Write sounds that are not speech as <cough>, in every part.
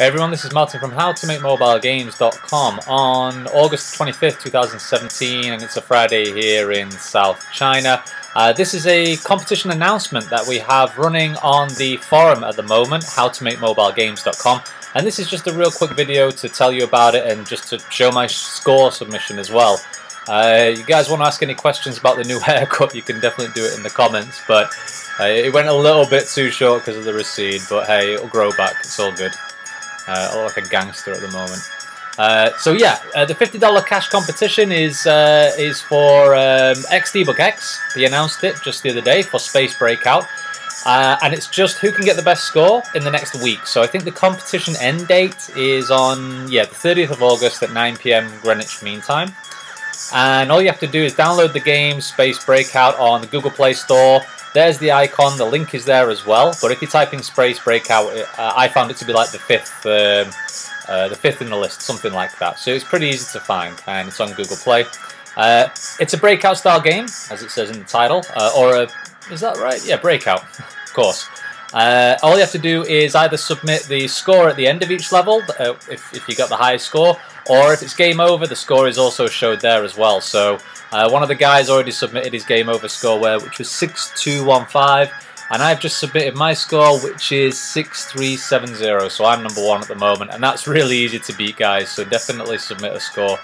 Hey everyone, this is Martin from HowToMakeMobileGames.com on August 25th, 2017, and it's a Friday here in South China. Uh, this is a competition announcement that we have running on the forum at the moment, HowToMakeMobileGames.com, and this is just a real quick video to tell you about it and just to show my score submission as well. Uh, you guys want to ask any questions about the new <laughs> haircut, you can definitely do it in the comments, but uh, it went a little bit too short because of the recede, but hey, it'll grow back, it's all good. Uh, I look like a gangster at the moment. Uh, so yeah, uh, the $50 cash competition is uh, is for um, XDebug X. They announced it just the other day for Space Breakout. Uh, and it's just who can get the best score in the next week. So I think the competition end date is on, yeah, the 30th of August at 9 p.m. Greenwich Mean Time. And all you have to do is download the game Space Breakout on the Google Play Store there's the icon, the link is there as well, but if you type in Space Breakout, uh, I found it to be like the fifth um, uh, the fifth in the list, something like that. So it's pretty easy to find, and it's on Google Play. Uh, it's a breakout style game, as it says in the title, uh, or a, is that right? Yeah, breakout, <laughs> of course. Uh, all you have to do is either submit the score at the end of each level, uh, if, if you got the highest score, or if it's game over, the score is also showed there as well. So uh, one of the guys already submitted his game over score, where which was 6215, and I've just submitted my score, which is 6370. So I'm number one at the moment, and that's <laughs> really easy to beat, guys. So definitely submit a score.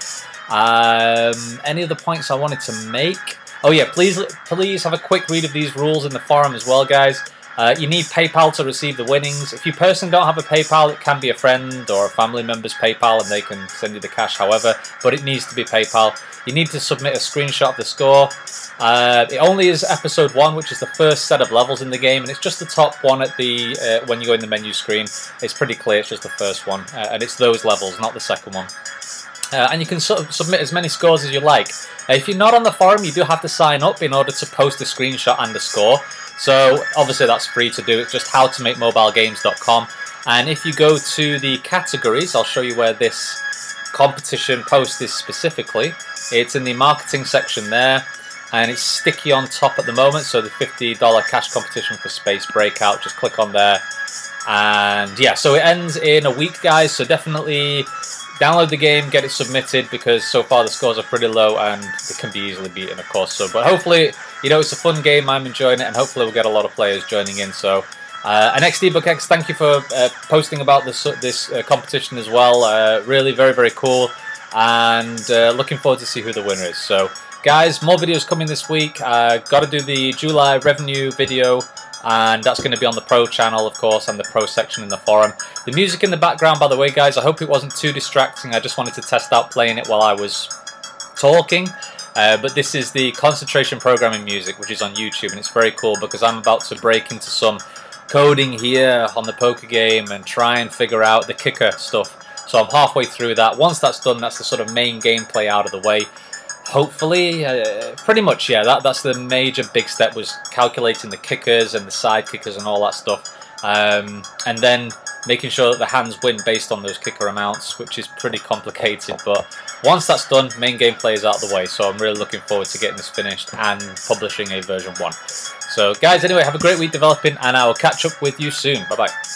Um, any other points I wanted to make? Oh yeah, please please have a quick read of these rules in the forum as well, guys. Uh, you need PayPal to receive the winnings. If you personally don't have a PayPal, it can be a friend or a family member's PayPal and they can send you the cash however, but it needs to be PayPal. You need to submit a screenshot of the score. Uh, it only is episode 1, which is the first set of levels in the game, and it's just the top one at the uh, when you go in the menu screen. It's pretty clear, it's just the first one, uh, and it's those levels, not the second one. Uh, and you can su submit as many scores as you like. Uh, if you're not on the forum, you do have to sign up in order to post a screenshot and a score. So obviously that's free to do. It's just howtomakemobilegames.com. And if you go to the categories, I'll show you where this competition post is specifically. It's in the marketing section there. And it's sticky on top at the moment. So the $50 cash competition for Space Breakout. Just click on there. And yeah, so it ends in a week, guys. So definitely download the game, get it submitted because so far the scores are pretty low and it can be easily beaten, of course. So, but hopefully, you know, it's a fun game. I'm enjoying it, and hopefully, we'll get a lot of players joining in. So, uh, and XDebugX, thank you for uh, posting about this this uh, competition as well. Uh, really, very very cool, and uh, looking forward to see who the winner is. So, guys, more videos coming this week. Uh, Got to do the July revenue video and that's going to be on the pro channel of course and the pro section in the forum. The music in the background by the way guys I hope it wasn't too distracting I just wanted to test out playing it while I was talking uh, but this is the concentration programming music which is on YouTube and it's very cool because I'm about to break into some coding here on the poker game and try and figure out the kicker stuff so I'm halfway through that. Once that's done that's the sort of main gameplay out of the way hopefully uh, pretty much yeah that that's the major big step was calculating the kickers and the side kickers and all that stuff um, and then making sure that the hands win based on those kicker amounts which is pretty complicated but once that's done main gameplay is out of the way so I'm really looking forward to getting this finished and publishing a version 1 so guys anyway have a great week developing and I will catch up with you soon. Bye bye